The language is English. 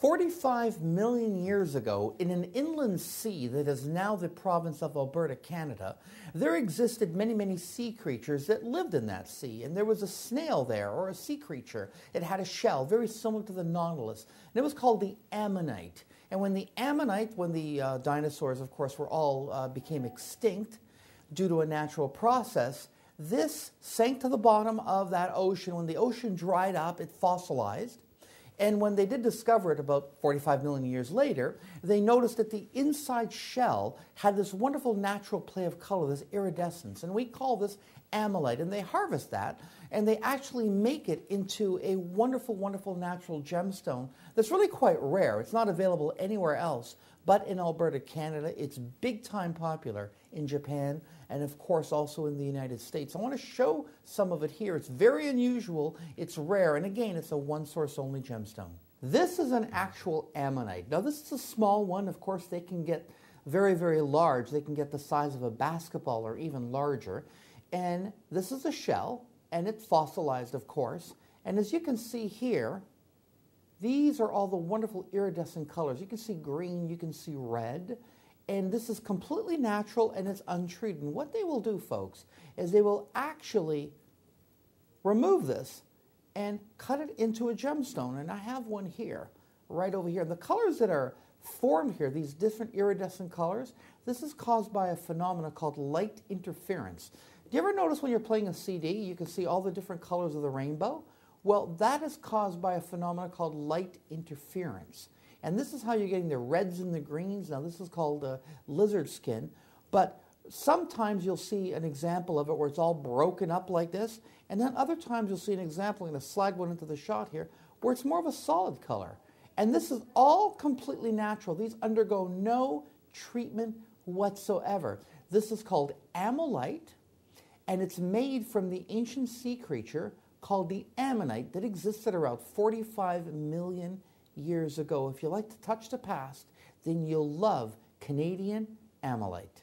45 million years ago, in an inland sea that is now the province of Alberta, Canada, there existed many, many sea creatures that lived in that sea. And there was a snail there, or a sea creature. It had a shell, very similar to the nautilus. And it was called the ammonite. And when the ammonite, when the uh, dinosaurs, of course, were all uh, became extinct due to a natural process, this sank to the bottom of that ocean. When the ocean dried up, it fossilized and when they did discover it about 45 million years later, they noticed that the inside shell had this wonderful natural play of color, this iridescence. And we call this ammolite. And they harvest that and they actually make it into a wonderful, wonderful natural gemstone that's really quite rare. It's not available anywhere else but in Alberta, Canada. It's big time popular in Japan and, of course, also in the United States. I want to show some of it here. It's very unusual, it's rare, and again, it's a one source only gemstone. This is an actual ammonite. Now, this is a small one. Of course, they can get very, very large. They can get the size of a basketball or even larger. And this is a shell, and it fossilized, of course. And as you can see here, these are all the wonderful iridescent colors. You can see green, you can see red, and this is completely natural and it's untreated. And what they will do, folks, is they will actually remove this and cut it into a gemstone. And I have one here, right over here. And the colors that are formed here, these different iridescent colors, this is caused by a phenomenon called light interference. Do you ever notice when you're playing a CD, you can see all the different colors of the rainbow? Well, that is caused by a phenomenon called light interference. And this is how you're getting the reds and the greens. Now, this is called lizard skin. But sometimes you'll see an example of it where it's all broken up like this. And then other times you'll see an example, I'm going to slide one into the shot here, where it's more of a solid color. And this is all completely natural. These undergo no treatment whatsoever. This is called ammolite, and it's made from the ancient sea creature called the ammonite that existed around 45 million years ago. If you like to touch the past, then you'll love Canadian ammolite.